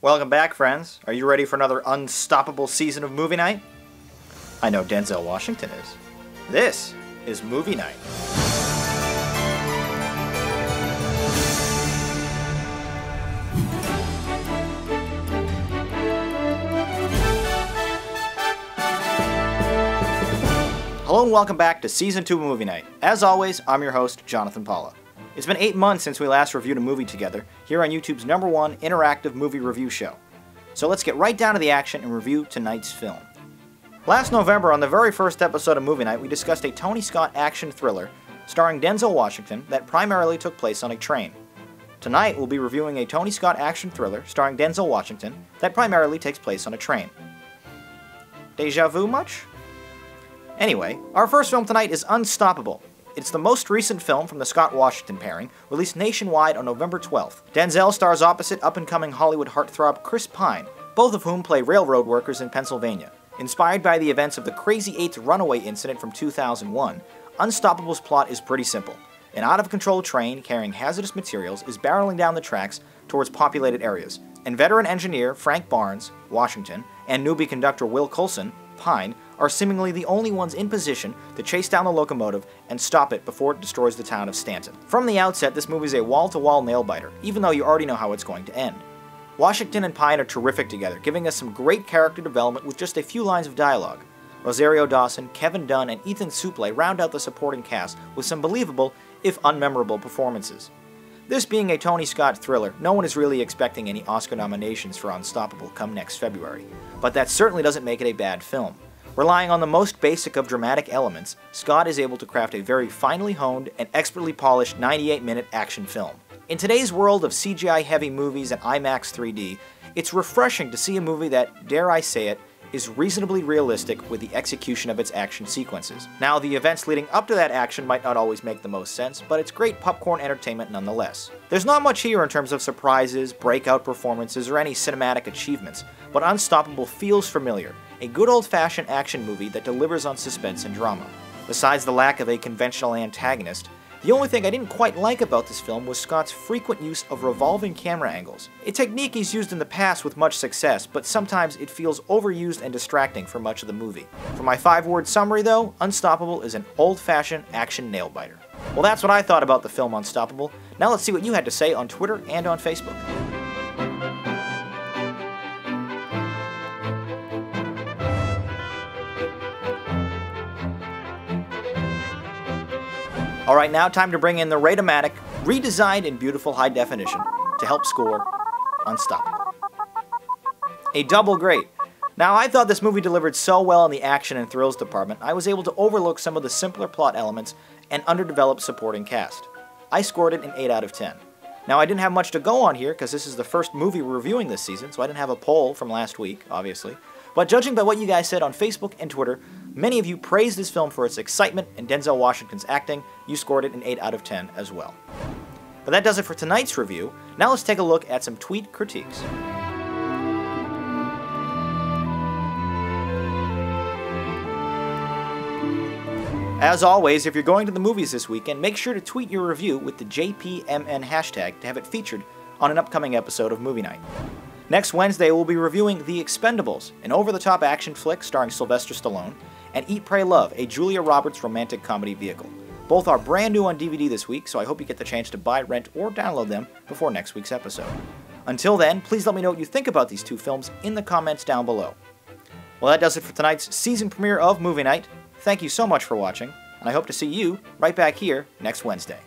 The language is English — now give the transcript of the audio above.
Welcome back, friends. Are you ready for another unstoppable season of movie night? I know Denzel Washington is. This is Movie Night. Hello and welcome back to Season 2 of Movie Night. As always, I'm your host, Jonathan Paula. It's been eight months since we last reviewed a movie together here on YouTube's number one interactive movie review show. So let's get right down to the action and review tonight's film. Last November, on the very first episode of Movie Night, we discussed a Tony Scott action thriller starring Denzel Washington that primarily took place on a train. Tonight, we'll be reviewing a Tony Scott action thriller starring Denzel Washington that primarily takes place on a train. Deja vu much? Anyway, our first film tonight is Unstoppable. It's the most recent film from the Scott Washington pairing, released nationwide on November 12th. Denzel stars opposite up and coming Hollywood heartthrob Chris Pine, both of whom play railroad workers in Pennsylvania. Inspired by the events of the Crazy Eights runaway incident from 2001, Unstoppable's plot is pretty simple. An out of control train carrying hazardous materials is barreling down the tracks towards populated areas, and veteran engineer Frank Barnes, Washington, and newbie conductor Will Colson, Pine, are seemingly the only ones in position to chase down the locomotive and stop it before it destroys the town of Stanton. From the outset, this movie is a wall to wall nail biter, even though you already know how it's going to end. Washington and Pine are terrific together, giving us some great character development with just a few lines of dialogue. Rosario Dawson, Kevin Dunn, and Ethan Suplee round out the supporting cast with some believable, if unmemorable, performances. This being a Tony Scott thriller, no one is really expecting any Oscar nominations for Unstoppable come next February, but that certainly doesn't make it a bad film. Relying on the most basic of dramatic elements, Scott is able to craft a very finely honed and expertly polished 98 minute action film. In today's world of CGI heavy movies and IMAX 3D, it's refreshing to see a movie that, dare I say it, is reasonably realistic with the execution of its action sequences. Now, the events leading up to that action might not always make the most sense, but it's great popcorn entertainment nonetheless. There's not much here in terms of surprises, breakout performances, or any cinematic achievements, but Unstoppable feels familiar, a good old fashioned action movie that delivers on suspense and drama. Besides the lack of a conventional antagonist, the only thing I didn't quite like about this film was Scott's frequent use of revolving camera angles. A technique he's used in the past with much success, but sometimes it feels overused and distracting for much of the movie. For my five word summary though, Unstoppable is an old fashioned action nail biter. Well, that's what I thought about the film Unstoppable. Now let's see what you had to say on Twitter and on Facebook. Alright, now time to bring in the Rate-O-Matic, redesigned in beautiful high definition, to help score Unstoppable. A double great. Now, I thought this movie delivered so well in the action and thrills department, I was able to overlook some of the simpler plot elements and underdeveloped supporting cast. I scored it an 8 out of 10. Now, I didn't have much to go on here because this is the first movie we're reviewing this season, so I didn't have a poll from last week, obviously. But judging by what you guys said on Facebook and Twitter, Many of you praised this film for its excitement and Denzel Washington's acting. You scored it an 8 out of 10 as well. But that does it for tonight's review. Now let's take a look at some tweet critiques. As always, if you're going to the movies this weekend, make sure to tweet your review with the JPMN hashtag to have it featured on an upcoming episode of Movie Night. Next Wednesday, we'll be reviewing The Expendables, an over the top action flick starring Sylvester Stallone, and Eat, Pray, Love, a Julia Roberts romantic comedy vehicle. Both are brand new on DVD this week, so I hope you get the chance to buy, rent, or download them before next week's episode. Until then, please let me know what you think about these two films in the comments down below. Well, that does it for tonight's season premiere of Movie Night. Thank you so much for watching, and I hope to see you right back here next Wednesday.